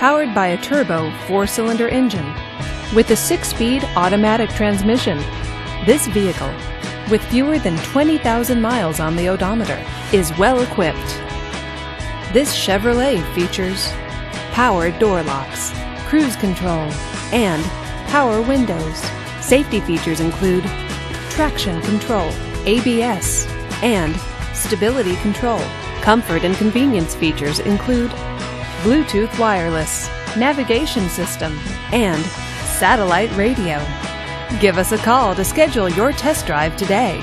powered by a turbo four cylinder engine with a six speed automatic transmission. This vehicle, with fewer than 20,000 miles on the odometer, is well equipped. This Chevrolet features power door locks, cruise control, and power windows. Safety features include traction control, ABS, and stability control. Comfort and convenience features include Bluetooth wireless, navigation system, and satellite radio. Give us a call to schedule your test drive today.